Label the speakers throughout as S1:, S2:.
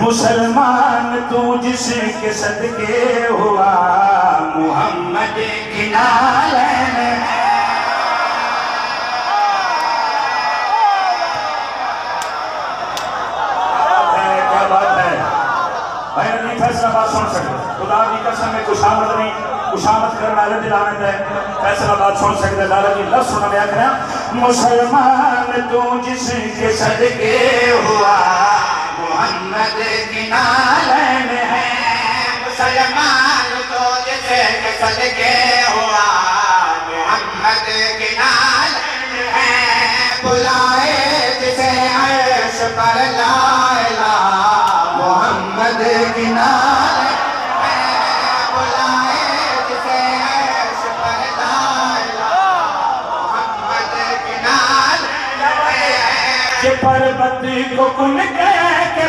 S1: مسلمان تو جس کے صدقے ہوا، محمد کی نالین ہے۔ کیا بات ہے؟ بھائی نہیں فیصلہ بات سن سکتے خدا کی قسم میں کچھ آمد نہیں، کچھ کرنا اللہ دی لعنت ہے فیصلہ بات سن سکتے لالا جی لفظ سننا میں آکھنا مسلمان تو جس کے صدقے ہوا۔ محمد کی نالین ہے۔
S2: مسلمان تو جسے کے صدقے ہوا۔ محمد کی نالن ہے۔ بلائے جسے عرش پر لا الہ۔ محمد کی نالن ہے۔ بلائے پر لا
S1: کو کن کے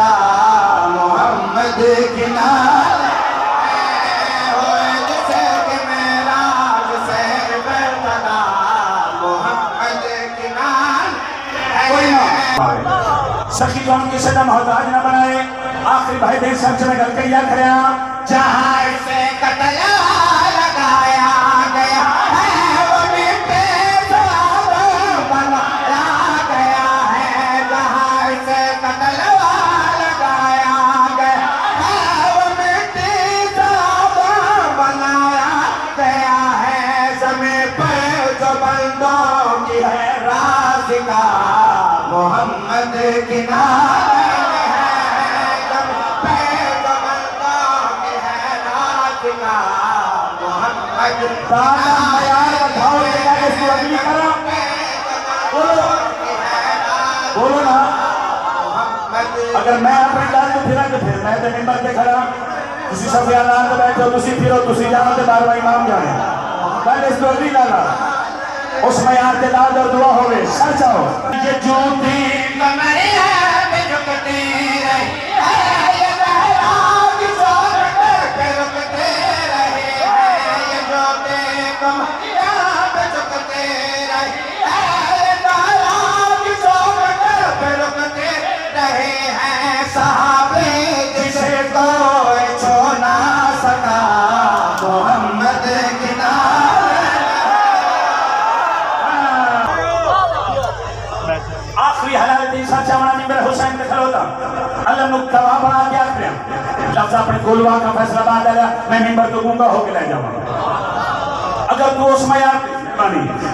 S1: ابتدا
S2: محمد کی نال۔ ہوئے جسے کہ معراج سے ابتدا محمد کی نال۔
S1: کوئی نہ سخی ہم کی صدا محتاج نہ بنائے۔ آخری بھائی دیر صاحب چلے گل کیا کریا
S2: جہاں سے قتلہ محمد
S1: دادا میار کہ اس کو اگلی کرا بولو بولو نا اگر میں اپنی دار پھرا تو پھر میں تے ممبر تے کھڑا تسی سب تے بیٹھو تسی پھرو تسی تے امام جانے پہلے اس کو اگلی اس میار تے داد اور دعا ہوئے سر چاہو یہ جوتی
S2: کمرے رہے ہیں صحابے، جسے کوئی چھو نہ سکا، محمد کی نال
S1: آخری حلالت عیسیٰ چاونا ممبر حسین میں کھلوتا۔ اللہ نو کوا بنا کے آکھ لفظ اپنے کولوا کا فیصلہ بات ہے، میں ممبر تو گونگا ہو کے لے جاؤں۔ اگر تو اس میں یاد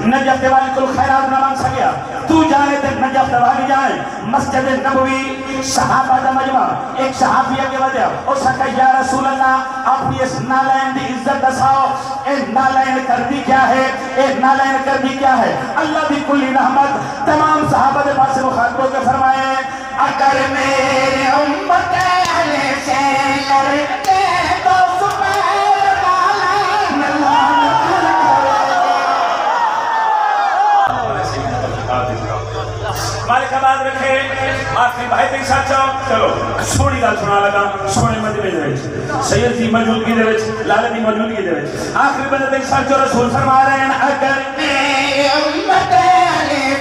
S1: نجف دیوالی کل خیرات نہ مان سکیا، تو جانے تک نجف دیوالی جائے۔ مسجد نبوی، صحابہ دا مجمع۔ ایک صحابیہ کے وجہ اور سکا یا رسول اللہ، اپنی اس نالین دی عزت دساؤ۔ اے نالین کر دی کیا ہے؟ اے نالین کر دی کیا ہے؟ اللہ بھی کلی رحمت تمام صحابہ دے پاس مخاطبوں کے فرمائے،
S2: اگر
S1: میں آباد رکھے آخری بھائی تک ساتھ چاہو چلو سوڑی گل سنا لگا سوڑے مدی دے وچ سید دی موجودگی دے وچ لال دی موجودگی دے وچ آخری بندے تک ساتھ چاہو رسول فرما رہے ہیں اگر
S2: اے امت علی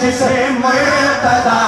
S2: جسے مرتدہ